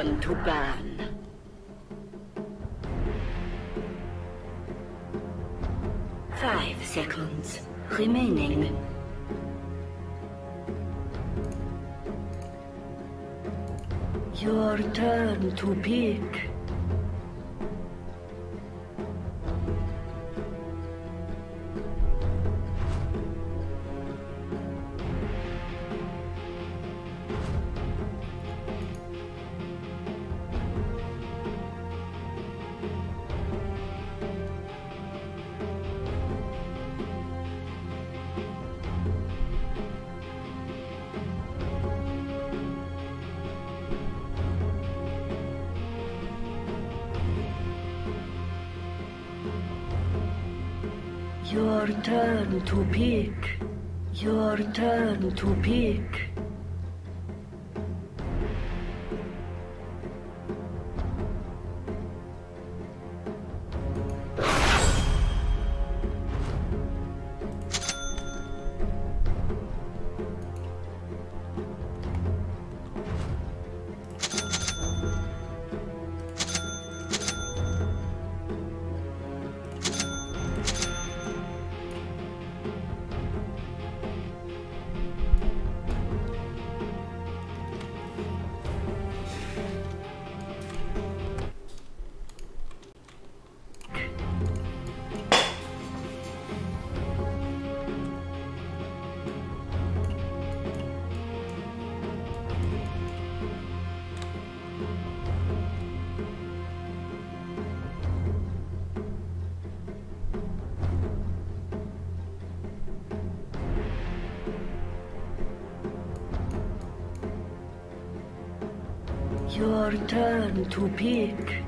return to Ban. Five seconds remaining. Your turn to pick. return to peak.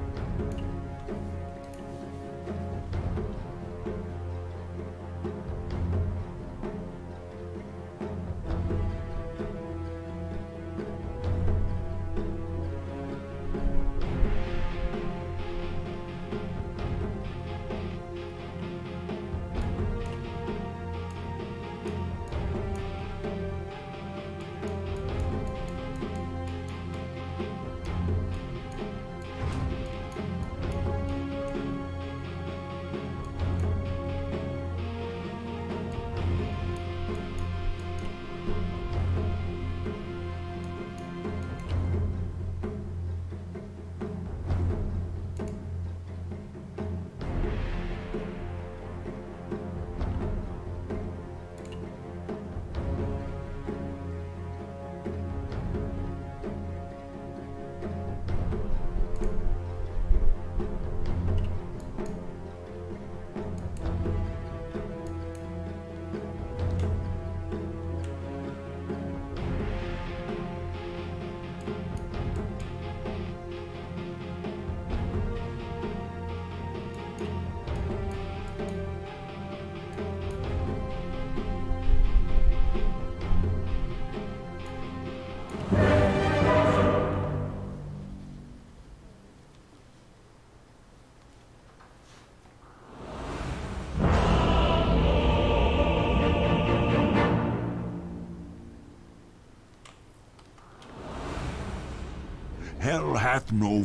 hath no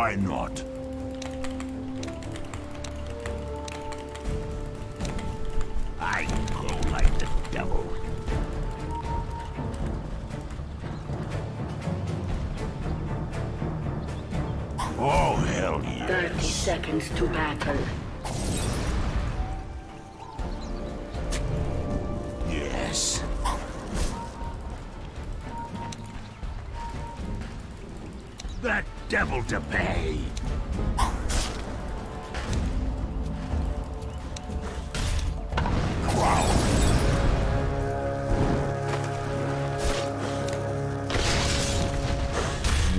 Why not? to pay.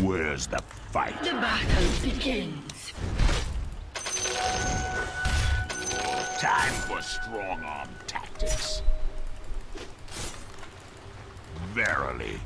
Where's the fight? The battle begins. Time for strong-arm tactics. Verily.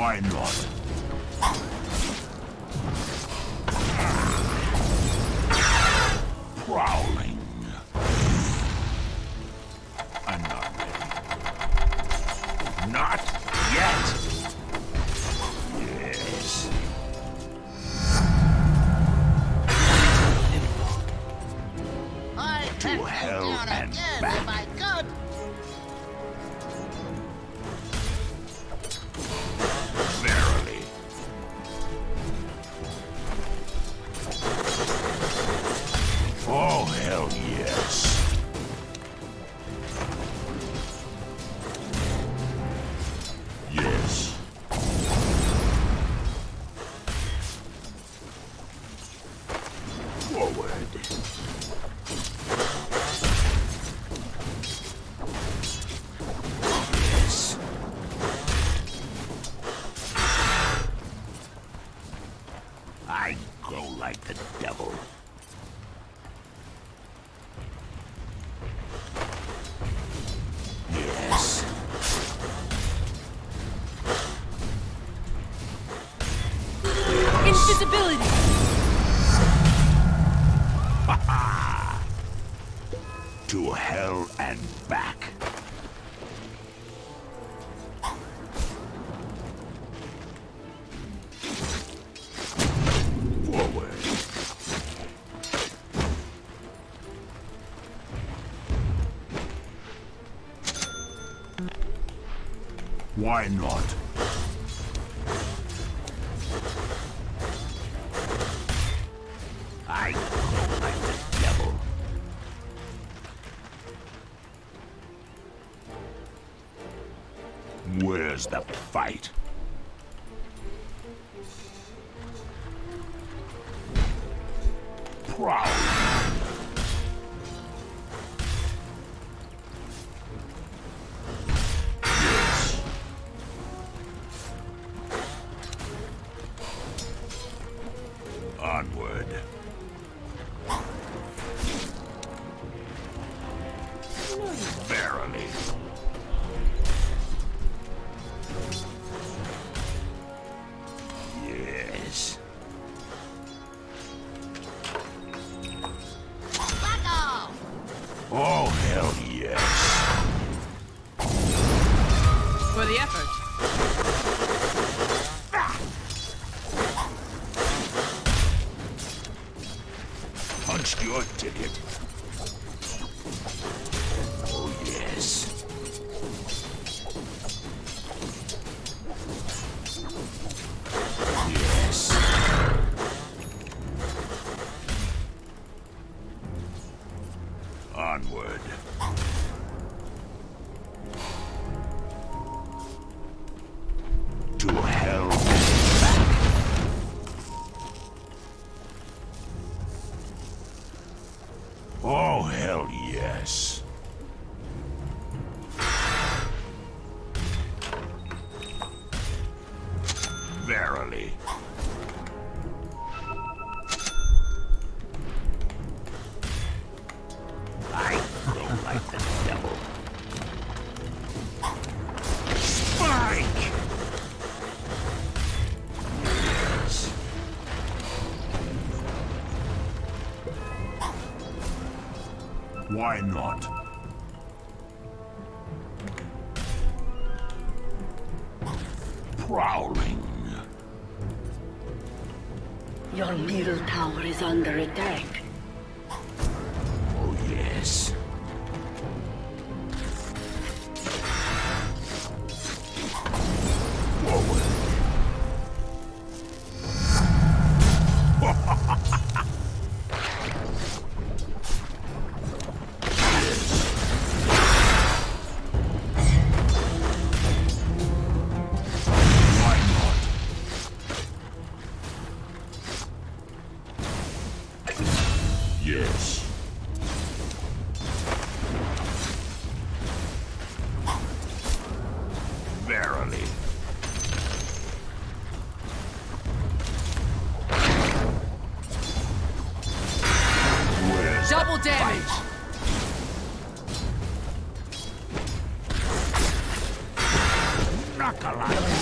Why not? Why not? Why not? alive.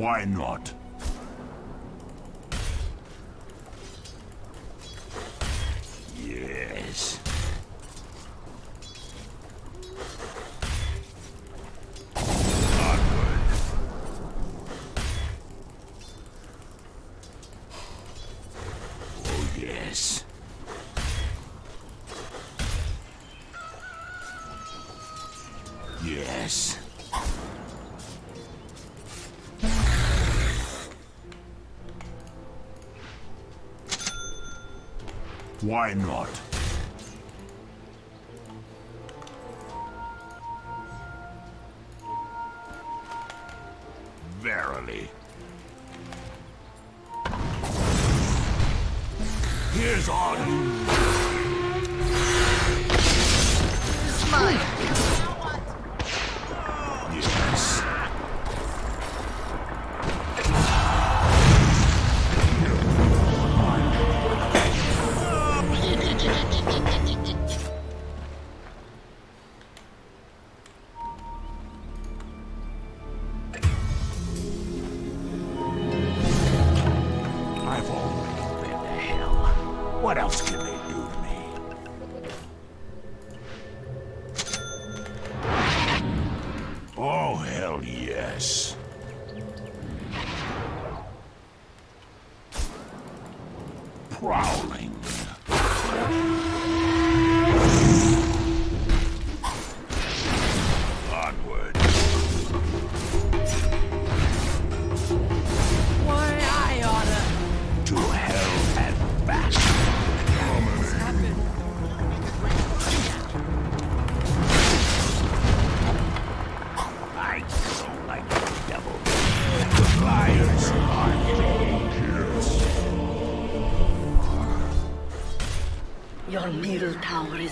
Why not? Yes. Ah, oh, yes. Yes. Why not?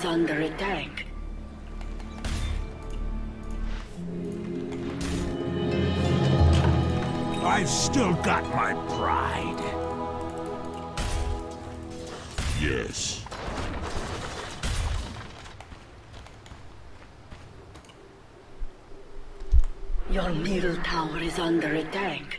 under attack. I've still got my pride. Yes. Your middle tower is under attack.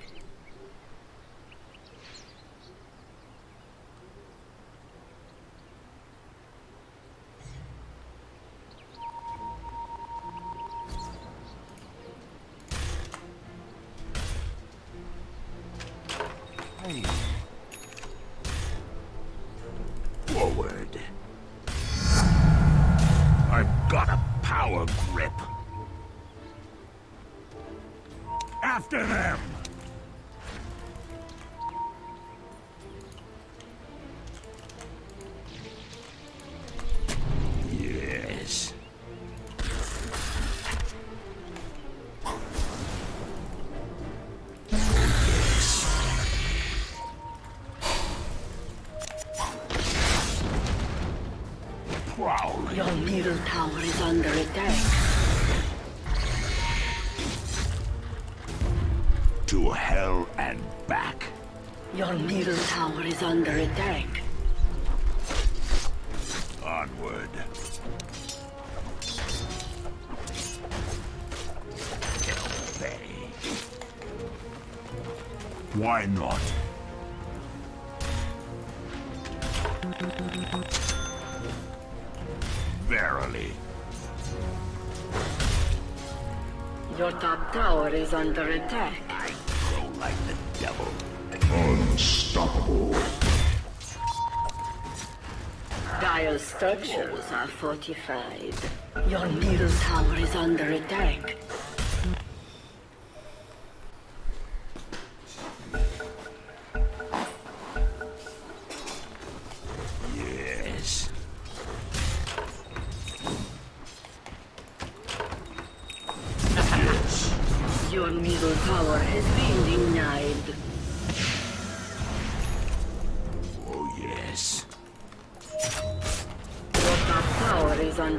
Your middle tower is under attack. Onward. Why not? Verily. Your top tower is under attack. structures are fortified. Your middle tower is under attack.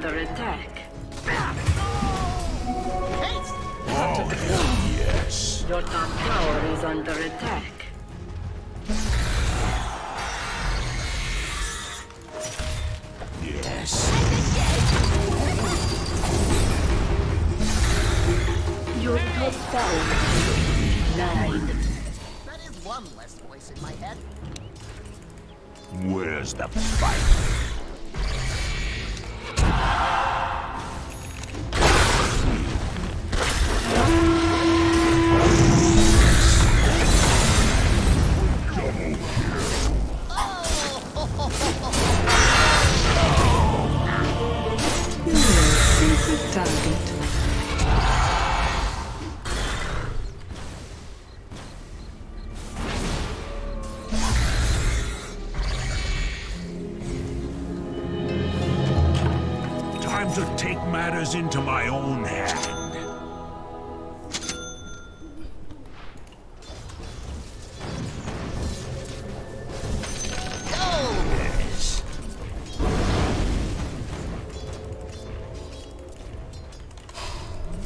under attack. Oh, yes. Your top tower is under attack.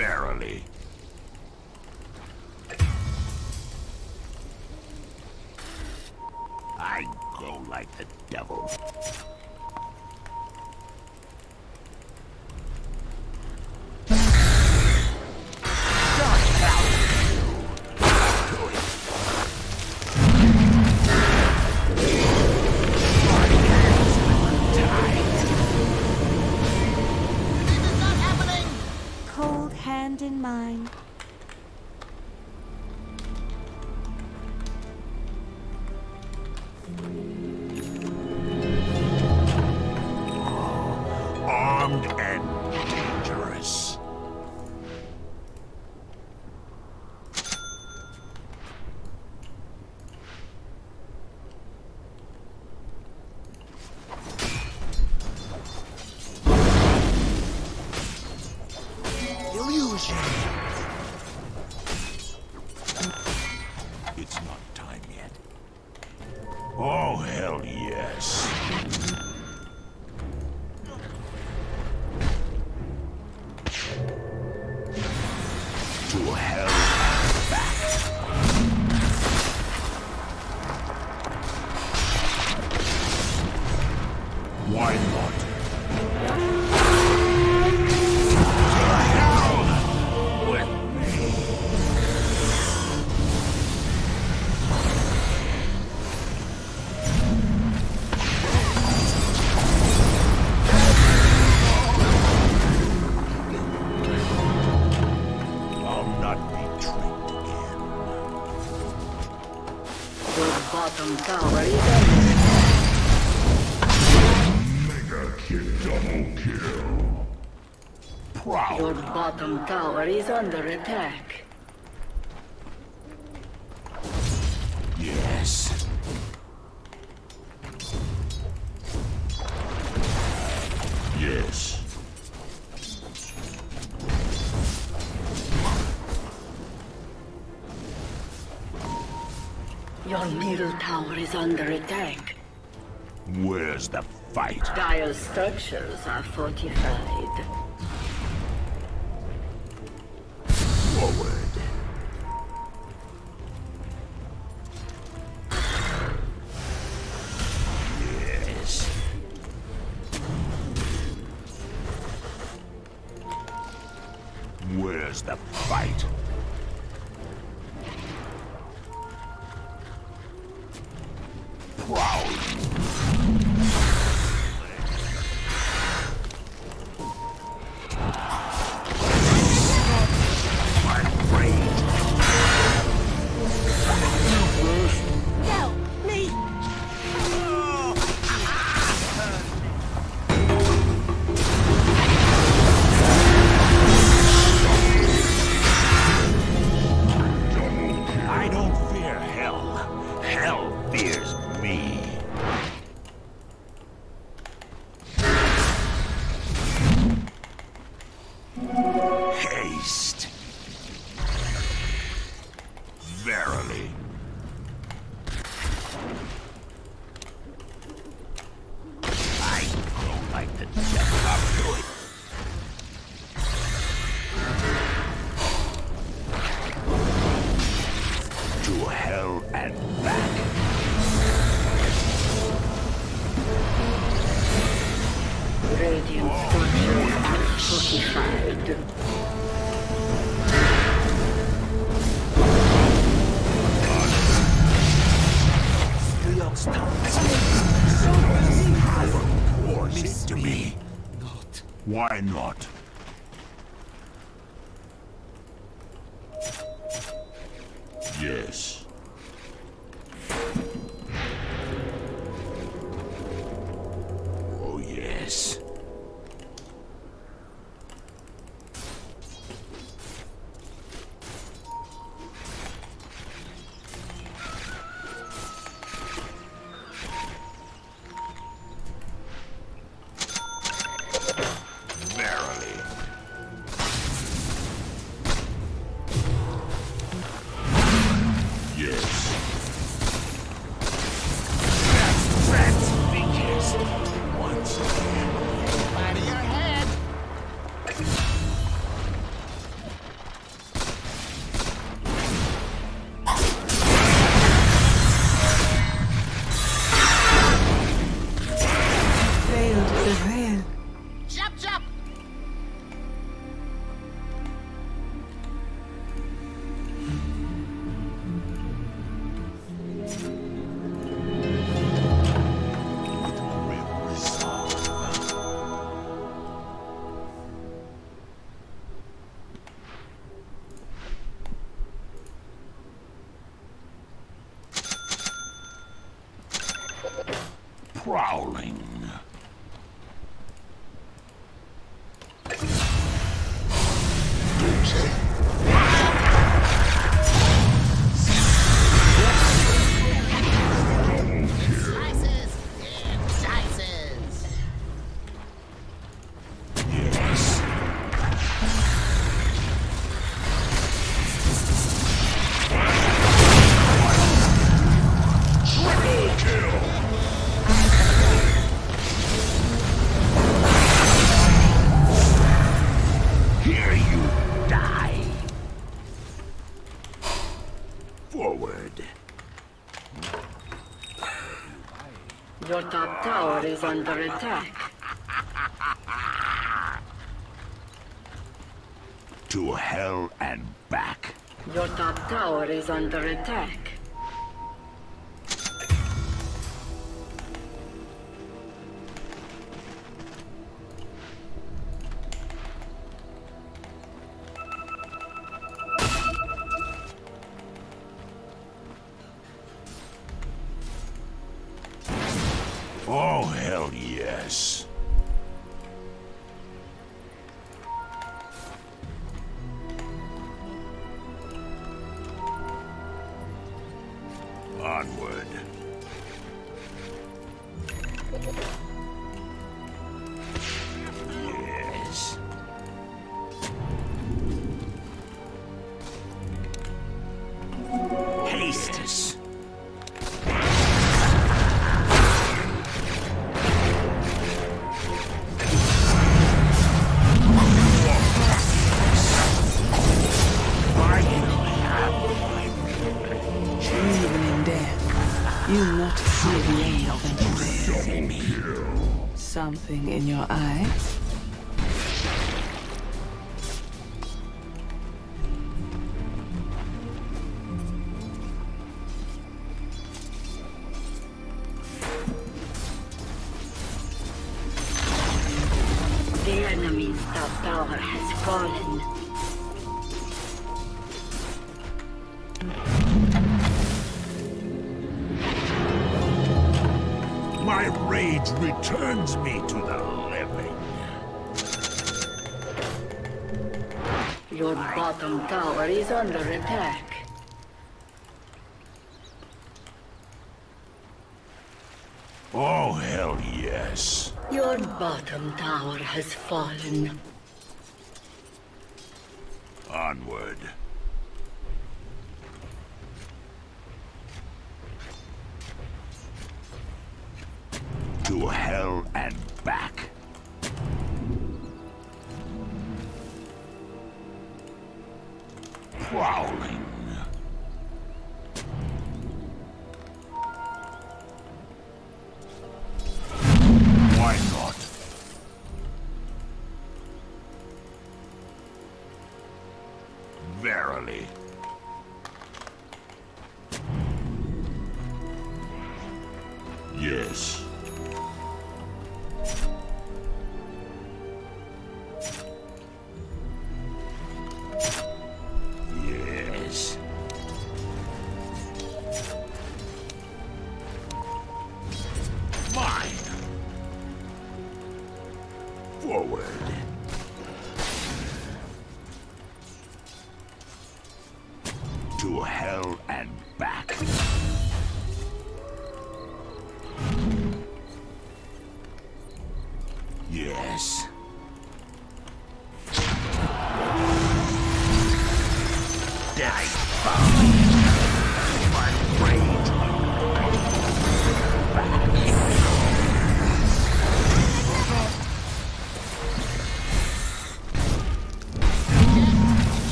Verily. I go like the devil. Why not? Tower is under attack. Yes. Yes. Your middle tower is under attack. Where's the fight? Dire structures are fortified. Why not? Yes. prowling. under attack. Godwood. your. Your bottom tower is under attack. Oh, hell yes. Your bottom tower has fallen. Onward. To hell and back. prowling.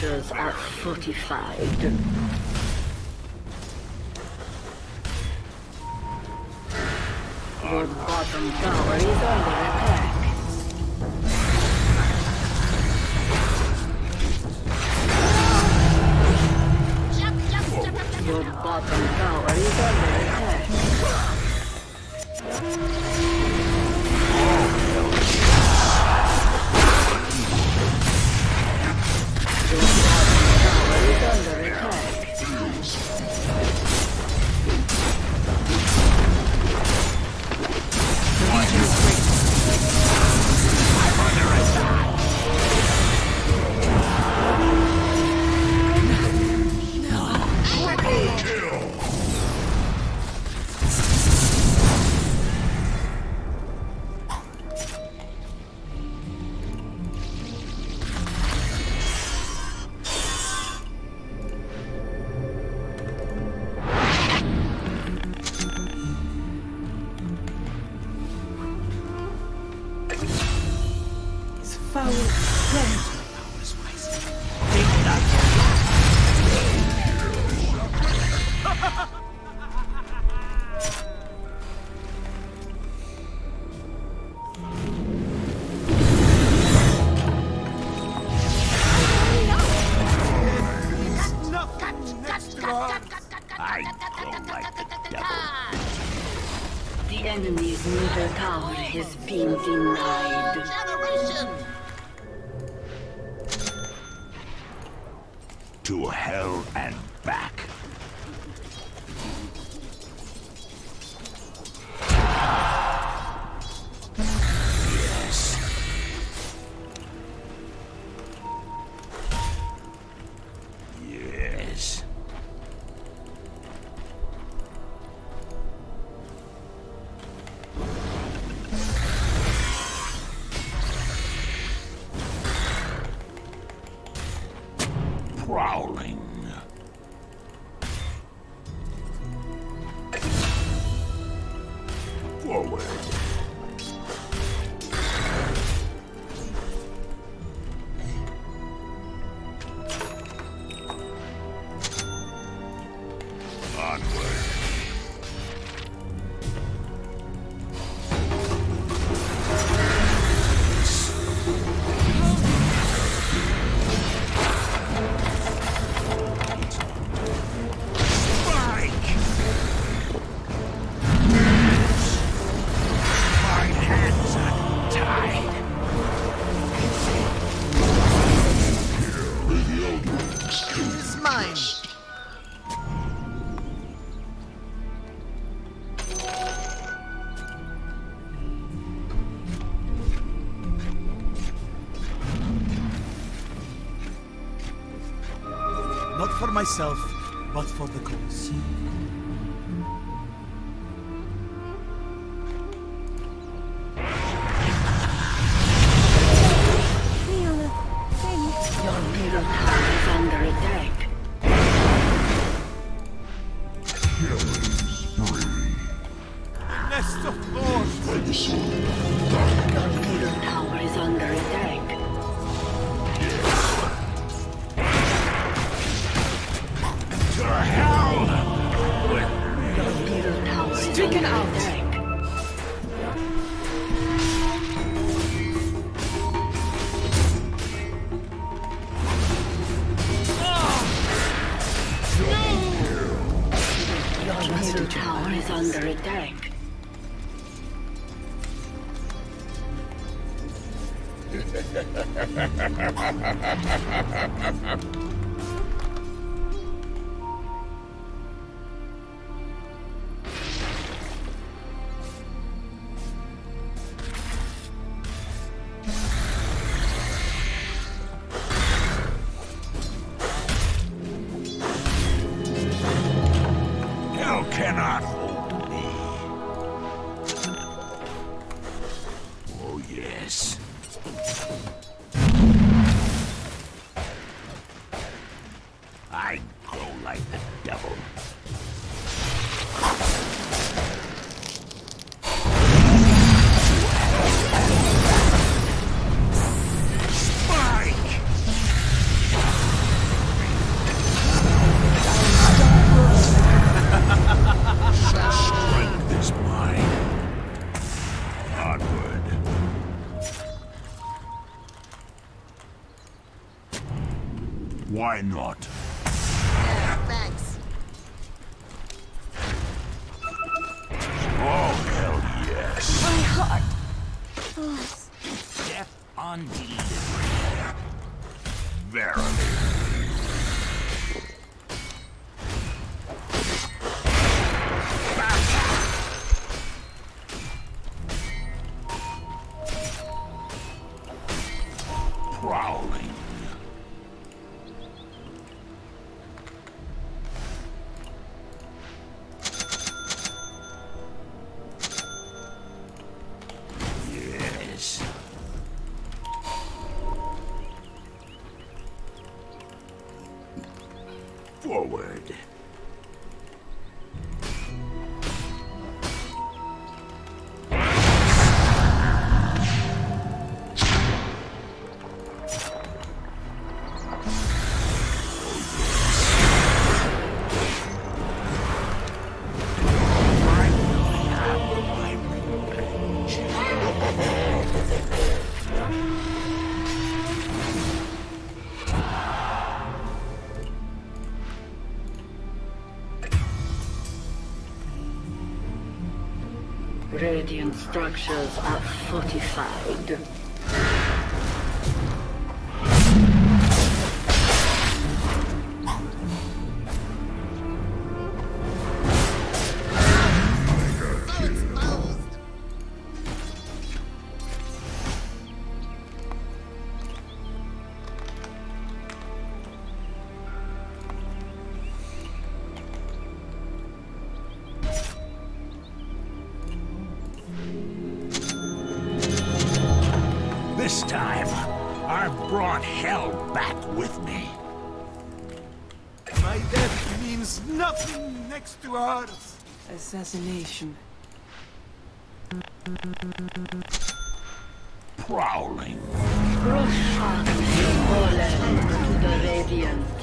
structures are fortified. The bottom down. runway. myself, but for the cause. tower is under attack. Ha ha ha ha ha ha ha ha ha! bags. Oh, hell yes. My heart. Bless. Death on delivery. Verily. European structures at 45. to us. Assassination. Prowling. To the Radiant.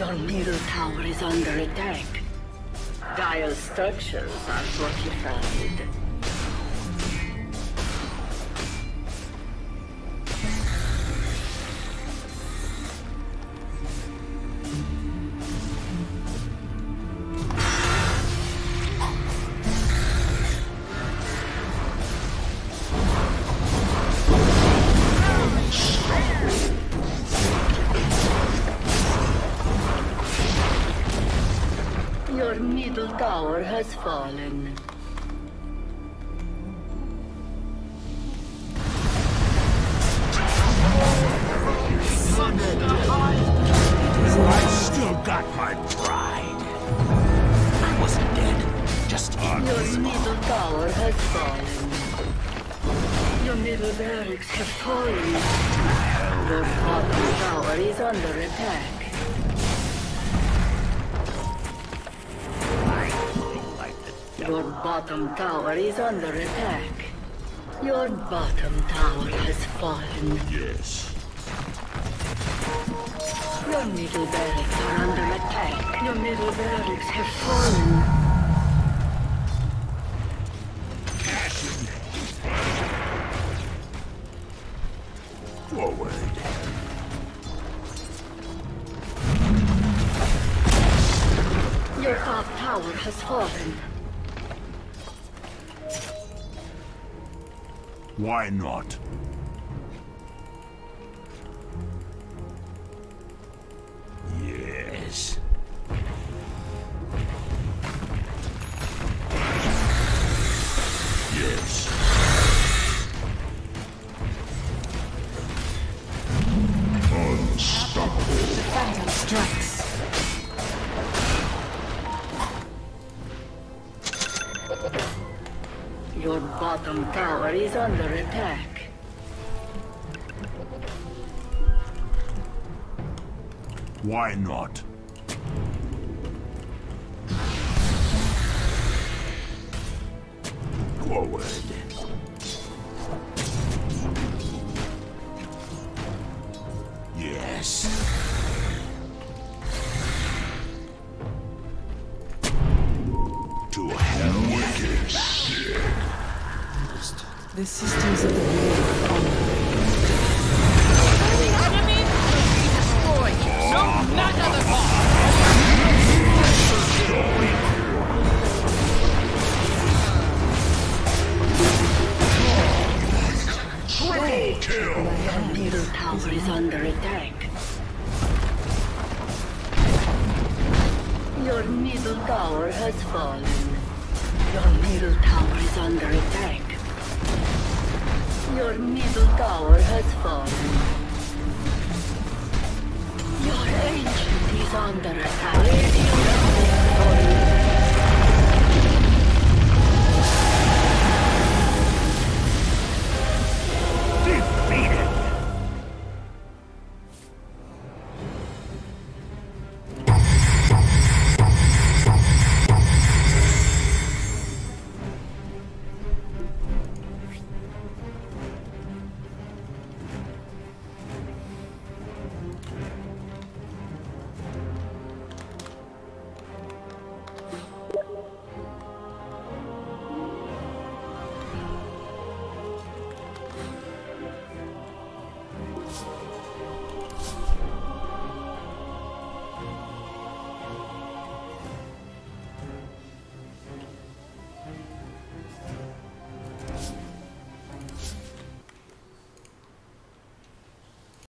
Your middle tower is under attack. Dire structures are fortified. forward. Your top tower has fallen. Why not? Why not?